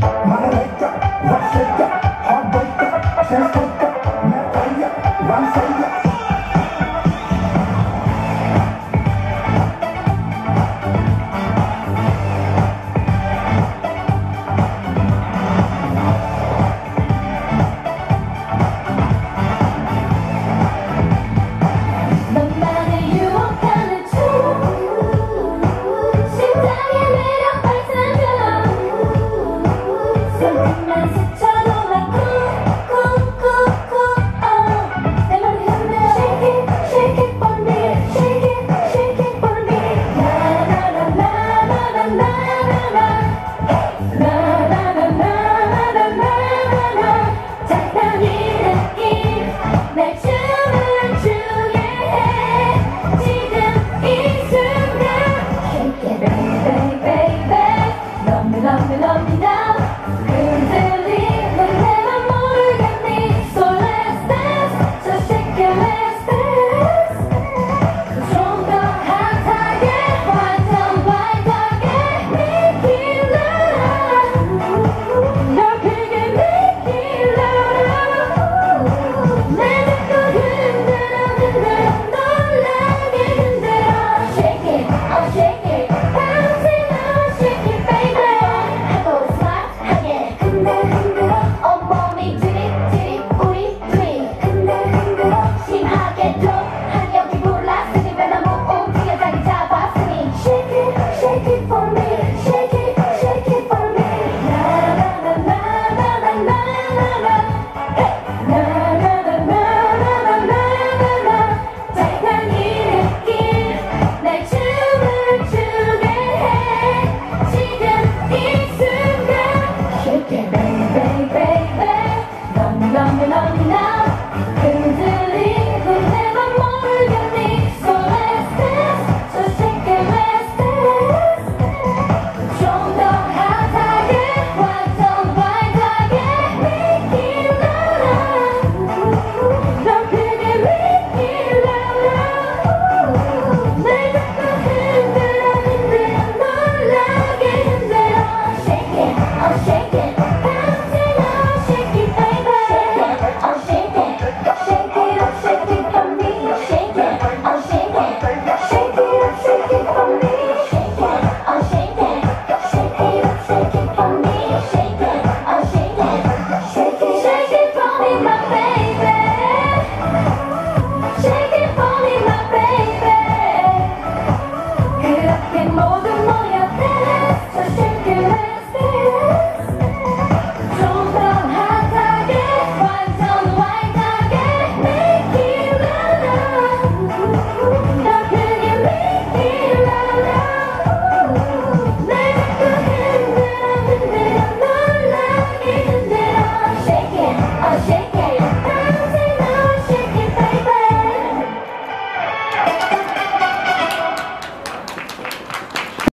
Rusher, heartbreaker, chance Nice to